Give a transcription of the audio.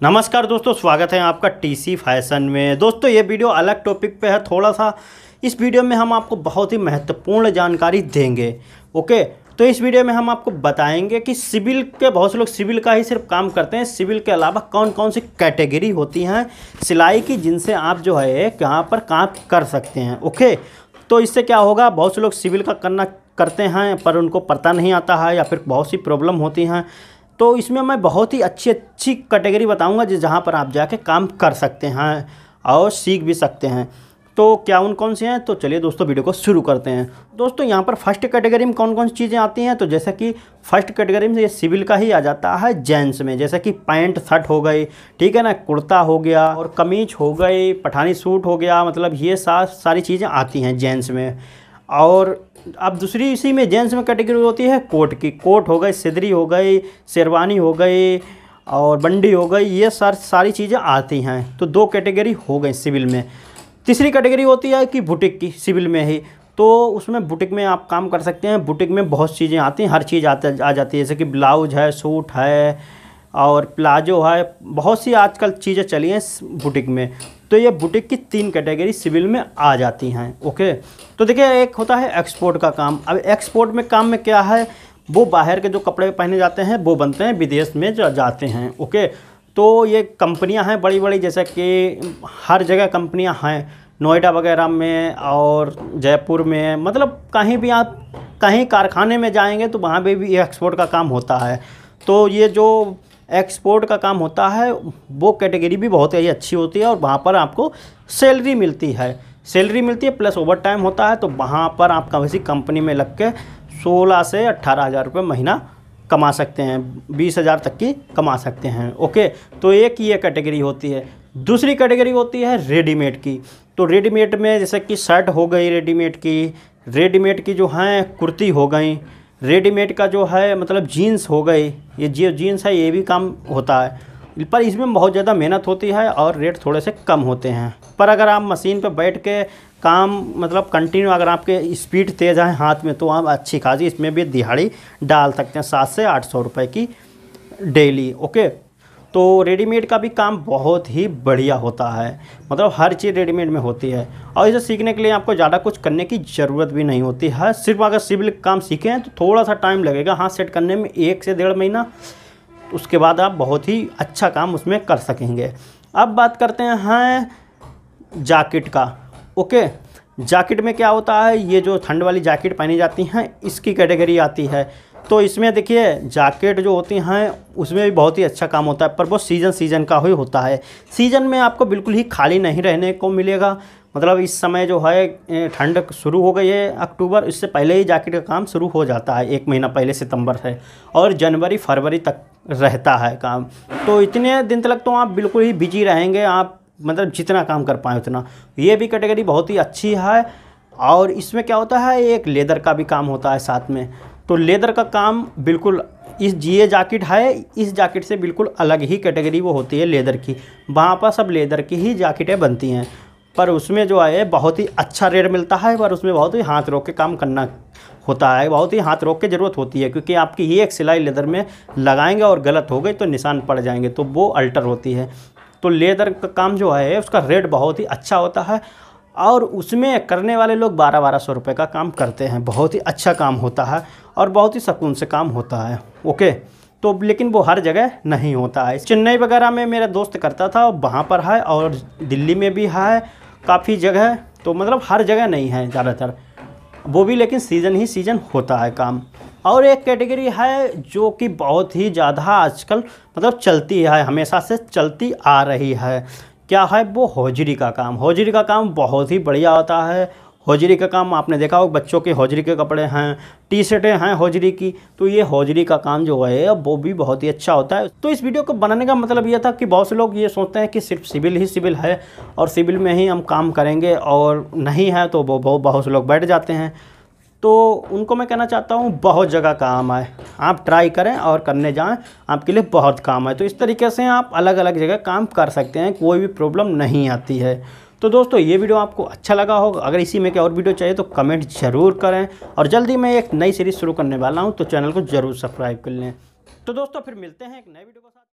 नमस्कार दोस्तों, स्वागत है आपका टीसी फ़ैशन में। दोस्तों, ये वीडियो अलग टॉपिक पे है थोड़ा सा इस वीडियो में हम आपको बहुत ही महत्वपूर्ण जानकारी देंगे, ओके? तो इस वीडियो में हम आपको बताएँगे कि सिविल के, बहुत से लोग सिविल का ही सिर्फ़ काम करते हैं। सिविल के अलावा कौन कौन सी कैटेगरी होती हैं, सिलाई की, जिनसे आप जो है कहाँ पर काम कर सकते हैं, ओके? तो इससे क्या होगा, बहुत से लोग सिविल का करना करते हैं, पर उनको पता नहीं आता है या फिर बहुत सी प्रॉब्लम होती हैं। तो इसमें मैं बहुत ही अच्छी अच्छी कैटेगरी बताऊँगा जिस जहाँ पर आप जाके काम कर सकते हैं और सीख भी सकते हैं। तो क्या उन कौन से हैं? तो चलिए दोस्तों, वीडियो को शुरू करते हैं। दोस्तों, यहाँ पर फ़र्स्ट कैटेगरी में कौन कौन सी चीज़ें आती हैं? तो जैसा कि फ़र्स्ट कैटेगरी में ये सिविल का ही आ जाता है जेंट्स में। जैसे कि पैंट, शर्ट हो गई, ठीक है ना? कुर्ता हो गया और कमीज हो गई, पठानी सूट हो गया मतलब ये सा, सारी चीज़ें आती हैं जेंट्स में। और अब दूसरी इसी में जेंट्स में कैटेगरी होती है कोट की। कोट हो गई सिदरी हो गई, शेरवानी हो गई और बंडी हो गई, ये सार, सारी चीज़ें आती हैं। तो दो कैटेगरी हो गई सिविल में। तीसरी कैटेगरी होती है कि बुटीक की, सिविल में ही। तो उसमें बुटीक में आप काम कर सकते हैं। बुटीक में बहुत चीज़ें आती हैं, हर चीज़ आते, आ जाती है। जैसे कि ब्लाउज है, सूट है और प्लाजो है, बहुत सी आजकल चीज़ें चली हैं बुटीक में। तो ये बुटीक की तीन कैटेगरी सिविल में आ जाती हैं, ओके? तो देखिए, एक होता है एक्सपोर्ट का काम। अब एक्सपोर्ट में काम में क्या है? वो बाहर के जो कपड़े पहने जाते हैं, वो बनते हैं, विदेश में जो, जाते हैं, ओके? तो ये कंपनियाँ हैं बड़ी बड़ी जैसे कि हर जगह कंपनियाँ हैं। नोएडा वगैरह में और जयपुर में मतलब कहीं भी आप, कहीं कारखाने में जाएँगे तो वहाँ पे भी एक्सपोर्ट का काम होता है। तो ये जो एक्सपोर्ट का काम होता है, वो कैटेगरी भी बहुत ही अच्छी होती है और वहाँ पर आपको सैलरी मिलती है। सैलरी मिलती है प्लस ओवर टाइम होता है तो वहाँ पर आप किसी कंपनी में लग के सोलह से अट्ठारह हज़ार रुपये महीना कमा सकते हैं, बीस हज़ार तक की कमा सकते हैं। ओके तो एक ये कैटेगरी होती है। दूसरी कैटेगरी होती है रेडीमेड की। तो रेडीमेड में जैसे कि शर्ट हो गई रेडीमेड की रेडीमेड की जो हैं, कुर्ती हो गई रेडीमेड का जो है मतलब जीन्स हो गए ये जो जीन्स है, ये भी काम होता है। पर इसमें बहुत ज़्यादा मेहनत होती है और रेट थोड़े से कम होते हैं। पर अगर आप मशीन पर बैठ के काम मतलब कंटिन्यू अगर आपके स्पीड तेज़ है हाथ में तो आप अच्छी खासी इसमें भी दिहाड़ी डाल सकते हैं, सात से आठ सौ रुपये की डेली ओके तो रेडीमेड का भी काम बहुत ही बढ़िया होता है। मतलब हर चीज़ रेडीमेड में होती है। और इसे सीखने के लिए आपको ज़्यादा कुछ करने की ज़रूरत भी नहीं होती। है सिर्फ़ अगर सिविल काम सीखें तो थोड़ा सा टाइम लगेगा हाथ सेट करने में, एक से डेढ़ महीना। उसके बाद आप बहुत ही अच्छा काम उसमें कर सकेंगे। अब बात करते हैं जैकेट का। ओके, जैकेट में क्या होता है? ये जो ठंड वाली जैकेट पहनी जाती हैं, इसकी कैटेगरी आती है। तो इसमें देखिए जैकेट जो होती हैं, उसमें भी बहुत ही अच्छा काम होता है, पर वो सीज़न सीज़न का ही होता है। सीज़न में आपको बिल्कुल ही खाली नहीं रहने को मिलेगा। मतलब इस समय जो है ठंड शुरू हो गई है अक्टूबर, इससे पहले ही जैकेट का काम शुरू हो जाता है, एक महीना पहले सितंबर से, और जनवरी, फरवरी तक रहता है काम। तो इतने दिन तक तो आप बिल्कुल ही बिज़ी रहेंगे, आप मतलब जितना काम कर पाएँ उतना। ये भी कैटेगरी बहुत ही अच्छी है, और इसमें क्या होता है, एक लेदर का भी काम होता है साथ में। तो लेदर का काम बिल्कुल इस ये जैकेट है, इस जैकेट से बिल्कुल अलग ही कैटेगरी वो होती है लेदर की। वहाँ पर सब लेदर की ही जैकेटें बनती हैं। पर उसमें जो है, बहुत ही अच्छा रेट मिलता है पर उसमें बहुत ही हाथ रोक के काम करना होता है। बहुत ही हाथ रोक के ज़रूरत होती है, क्योंकि आपकी ये एक सिलाई लेदर में लगाएँगे और गलत हो गई तो निशान पड़ जाएँगे तो वो अल्टर होती है। तो लेदर का काम जो है, उसका रेट बहुत ही अच्छा होता है और उसमें करने वाले लोग बारह बारह सौ रुपये का काम करते हैं। बहुत ही अच्छा काम होता है और बहुत ही सुकून से काम होता है। ओके? तो लेकिन वो हर जगह नहीं होता है। चेन्नई वगैरह में मेरा दोस्त करता था वहाँ पर है और दिल्ली में भी है, काफ़ी जगह तो मतलब हर जगह नहीं है ज़्यादातर। वो भी लेकिन सीज़न ही सीज़न होता है काम। और एक कैटेगरी है जो कि बहुत ही ज़्यादा आजकल मतलब चलती है, हमेशा से चलती आ रही है। क्या है? वो हौजरी का काम। हौजरी का काम बहुत ही बढ़िया होता है। हौजरी का काम आपने देखा हो बच्चों के हौजरी के कपड़े हैं टी शर्टें हैं हौजरी की। तो ये हौजरी का काम जो है वो भी बहुत ही अच्छा होता है। तो इस वीडियो को बनाने का मतलब ये था कि बहुत से लोग ये सोचते हैं कि सिर्फ़ सिविल ही सिविल है और सिविल में ही हम काम करेंगे और नहीं है तो वो बहुत से लोग बैठ जाते हैं। तो उनको मैं कहना चाहता हूँ, बहुत जगह काम आए। आप ट्राई करें और करने जाएँ, आपके लिए बहुत काम है तो इस तरीके से आप अलग अलग जगह काम कर सकते हैं, कोई भी प्रॉब्लम नहीं आती है। तो दोस्तों, ये वीडियो आपको अच्छा लगा होगा। अगर इसी में क्या और वीडियो चाहिए तो कमेंट ज़रूर करें। और जल्दी मैं एक नई सीरीज़ शुरू करने वाला हूँ तो चैनल को ज़रूर सब्सक्राइब कर लें। तो दोस्तों, फिर मिलते हैं एक नए वीडियो के साथ।